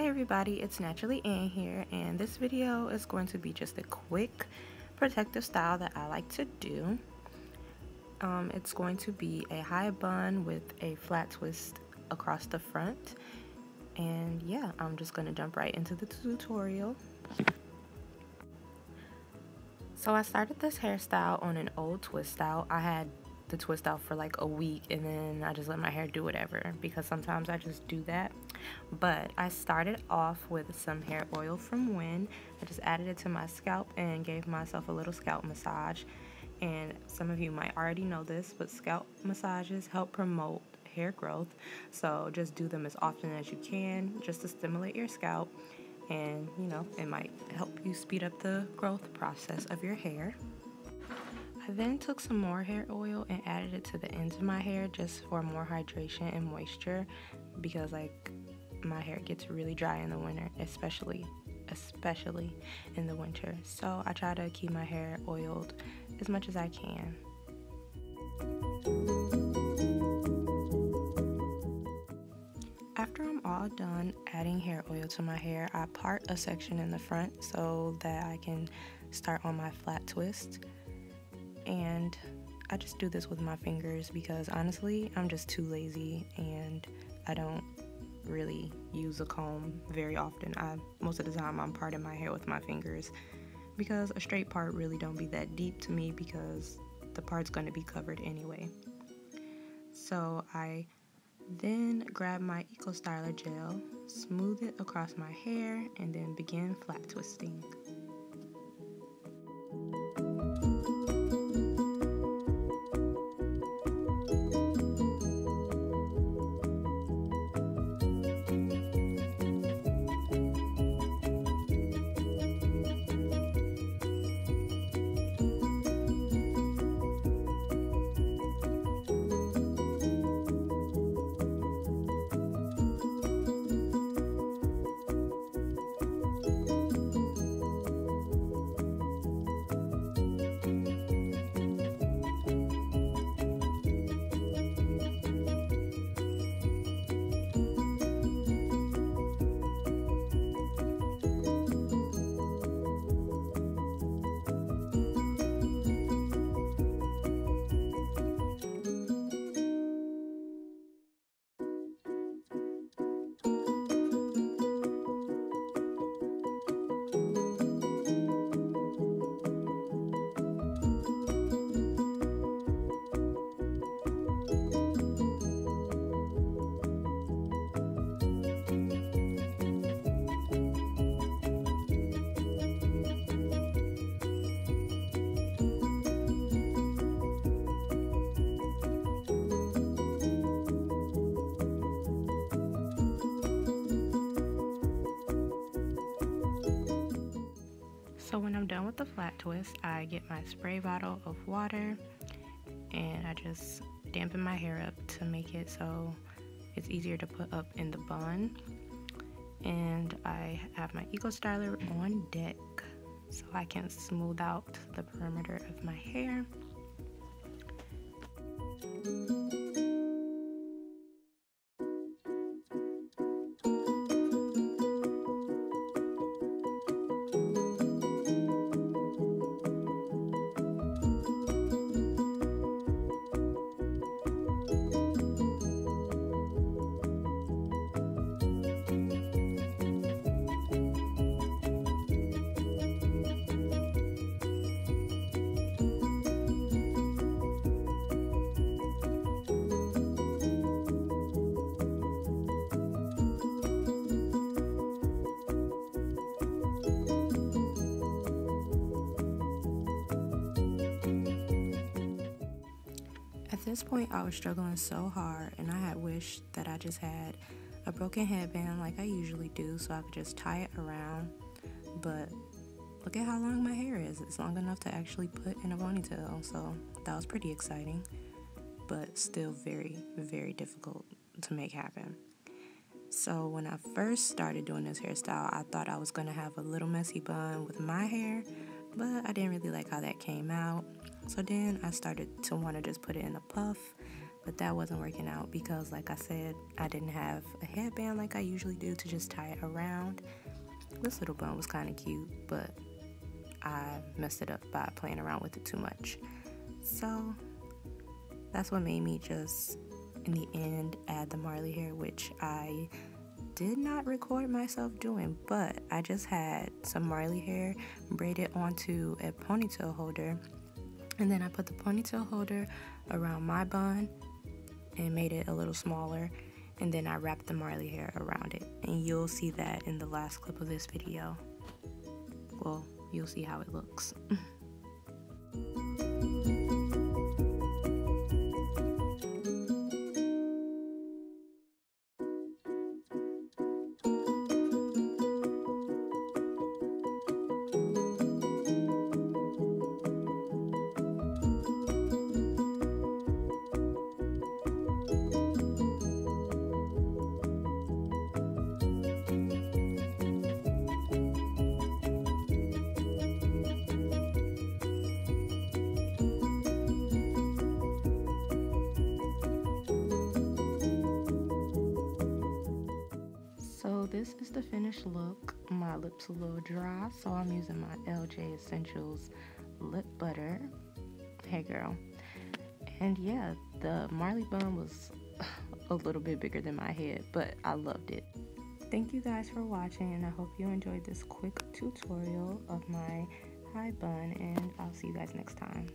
Hi everybody, it's Naturally Anne here and this video is going to be just a quick protective style that I like to do. Um, it's going to be a high bun with a flat twist across the front and yeah, I'm just going to jump right into the tutorial. So I started this hairstyle on an old twist out. I had the twist out for like a week and then I just let my hair do whatever because sometimes I just do that. But I started off with some hair oil from Win. I just added it to my scalp and gave myself a little scalp massage. And some of you might already know this, but scalp massages help promote hair growth. So just do them as often as you can just to stimulate your scalp. And you know, it might help you speed up the growth process of your hair. I then took some more hair oil and added it to the ends of my hair just for more hydration and moisture because like my hair gets really dry in the winter, especially especially in the winter. So I try to keep my hair oiled as much as I can. After I'm all done adding hair oil to my hair, I part a section in the front so that I can start on my flat twist and I just do this with my fingers because honestly, I'm just too lazy and I don't really use a comb very often. I most of the time I'm parting my hair with my fingers because a straight part really don't be that deep to me because the part's going to be covered anyway. So I then grab my Eco Styler gel, smooth it across my hair, and then begin flat twisting. So when I'm done with the flat twist, I get my spray bottle of water and I just dampen my hair up to make it so it's easier to put up in the bun. And I have my Eco Styler on deck so I can smooth out the perimeter of my hair. At this point, I was struggling so hard, and I had wished that I just had a broken headband like I usually do so I could just tie it around. But look at how long my hair is. It's long enough to actually put in a ponytail, so that was pretty exciting, but still very, very difficult to make happen. So when I first started doing this hairstyle, I thought I was gonna have a little messy bun with my hair, but I didn't really like how that came out. So then I started to want to just put it in a puff but that wasn't working out because like I said I didn't have a headband like I usually do to just tie it around this little bun was kind of cute but I messed it up by playing around with it too much so that's what made me just in the end add the Marley hair which I did not record myself doing but I just had some Marley hair braided onto a ponytail holder. And then I put the ponytail holder around my bun and made it a little smaller. And then I wrapped the Marley hair around it. And you'll see that in the last clip of this video. Well you'll see how it looks this is the finished look. My lips a little dry, so I'm using my LJ Essentials lip butter. Hey girl. And yeah, the Marley bun was a little bit bigger than my head, but I loved it. Thank you guys for watching and I hope you enjoyed this quick tutorial of my high bun and I'll see you guys next time.